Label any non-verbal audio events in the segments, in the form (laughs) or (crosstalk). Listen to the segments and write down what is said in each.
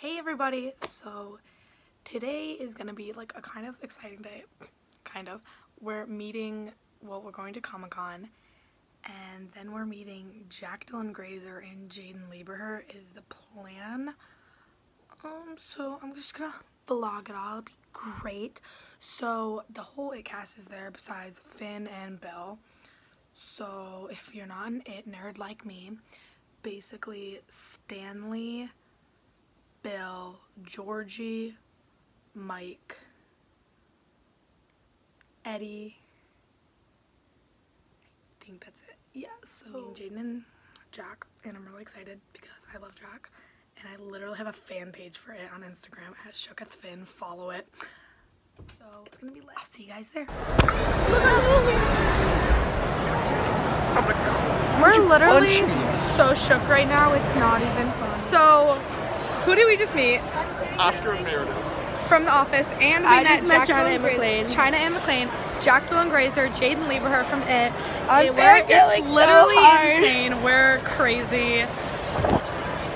Hey everybody, so today is gonna be like a kind of exciting day, kind of. We're meeting, well we're going to Comic Con and then we're meeting Jack Dylan Grazer and Jaeden Lieberher is the plan. Um, so I'm just gonna vlog it all, it'll be great. So the whole IT cast is there besides Finn and Bill. So if you're not an IT nerd like me, basically Stanley, Bill, Georgie, Mike, Eddie. I think that's it. Yeah, so me and Jaeden and Jack, and I'm really excited because I love Jack. And I literally have a fan page for it on Instagram at Shookethfinn. Follow it. So it's gonna be lit. I'll see you guys there. We're literally so shook right now. It's not even fun. So, who did we just meet? Oscar and Meredith. From the office, and we I met just met Jack China Dylan and Grazer- McLean. China and McLean, Jack Dylan Grazer, Jaeden Lieberher from It. I'm It- we're- fangirling it's so literally hard. insane. We're crazy.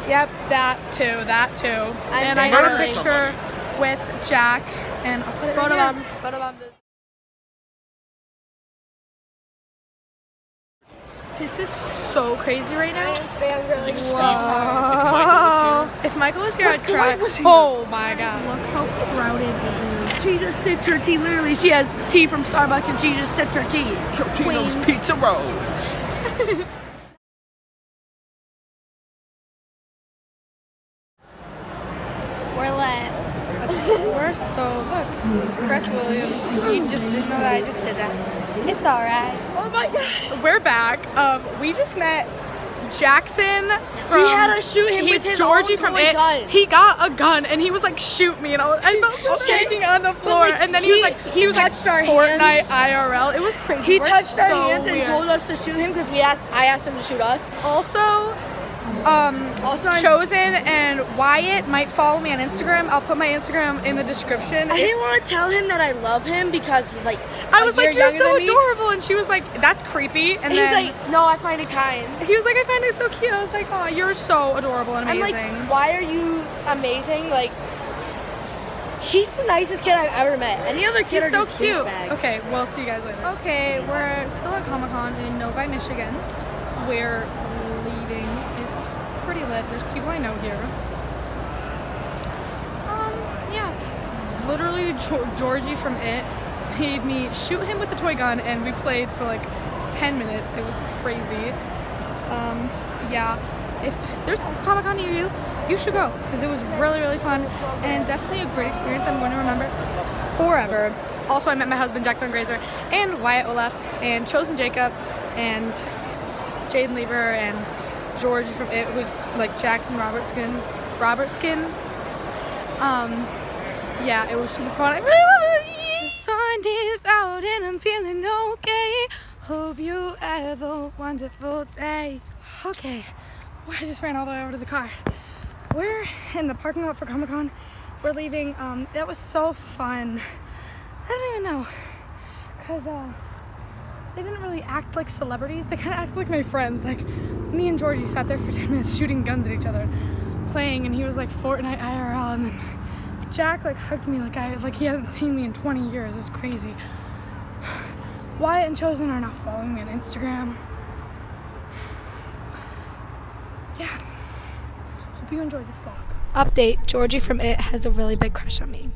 Yep, that too, that too. and I got a fangirling. picture with Jack, and I'll put it right here. Photobomb. Photobomb. This is so crazy right now. fangirling so Whoa. hard. If Michael was here, I'd cry. Here. Oh my god. Look how crowded it is. She just sipped her tea. Literally, she has tea from Starbucks and she just sipped her tea. Chocino's Pizza Rolls. (laughs) We're lit. We're so look. Chris Williams. He just didn't know that I just did that. It's alright. Oh my god. We're back. Um, we just met Jackson from. He had to shoot him He's with his Georgie own from toy It. gun. He got a gun and he was like, "Shoot me!" and I, was, I felt so shaking on the floor. like, and then he, was like, he he was like touched our Fortnite IRL. It was crazy. He We're touched our so hands weird. and told us to shoot him because we asked. I asked him to shoot us. Also, um, Also, I'm- Chosen and Wyatt might follow me on Instagram. I'll put my Instagram in the description. I didn't want to tell him that I love him because he's like. I was like, "You're so than me." adorable," and she was like, "That's creepy." And And he's then like, no, I find it kind. he was like, "I find it so cute." I was like, "Oh, you're so adorable and I'm amazing." like, why are you amazing? Like, he's the nicest kid I've ever met. Any other kid He's are so just cute. douchebags. Okay, we'll see you guys later. Okay, we're still at Comic Con in Novi, Michigan. We're leaving. Pretty lit. There's people I know here. Um, yeah. Literally, Geor- Georgie from It made me shoot him with the toy gun, and we played for like 10 minutes. It was crazy. Um, yeah. If there's a Comic Con near you, you should go because it was really, really fun and definitely a great experience. I'm going to remember forever. Also, I met my husband, Jackson Grazer, and Wyatt Oleff, and Chosen Jacobs, and Jaeden Lieber, and Georgie from It, who's like Jackson Robert Skin. Robert Skin. Um, yeah, it was super fun. I really love it. The sun is out and I'm feeling okay. Hope you have a wonderful day. Okay, well, (laughs) I just ran all the way over to the car. We're in the parking lot for Comic Con. We're leaving. Um, that was so fun. I don't even know, cause uh, they didn't really act like celebrities. They kind of acted like my friends. Like me and Georgie sat there for (laughs) 10 minutes shooting guns at each other, and playing, and he was like Fortnite IRL, and then Jack like hugged me like I like he hasn't seen me in 20 years. It was crazy. (sighs) Wyatt and Chosen are not following me on Instagram. (sighs) Yeah. Hope you enjoyed this vlog. Update: Georgie from It has a really big crush on me.